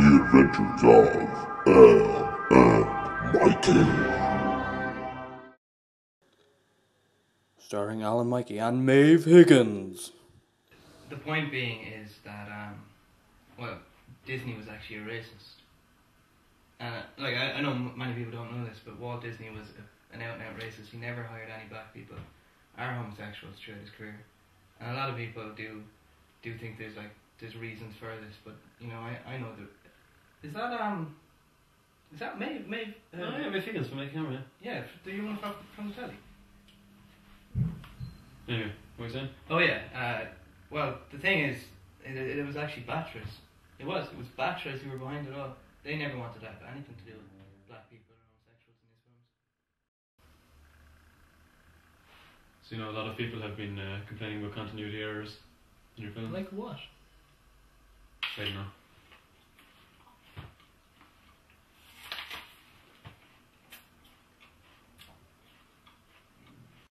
Adventures of Al and Mikey. Starring Alan Mikey and Maeve Higgins. The point being is that, um, well, Disney was actually a racist. Uh, like, I, I know m- many people don't know this, but Walt Disney was a, an out and out racist. He never hired any black people or homosexuals throughout his career. And a lot of people do do think there's like there's reasons for this, but you know, I, I know that is that um is that Maeve Maeve uh, Oh, yeah, Mick Higgins from Naked Camera. yeah, f- do you want from from the telly? Anyway, what was that? Oh yeah. Uh, well, the thing is, it, it, it was actually Batras. It was. It was Batras who were behind it all. They never wanted to have anything to do with black people or homosexuals in his films. So, you know, a lot of people have been uh, complaining about continuity errors in your film. Like what? I don't know.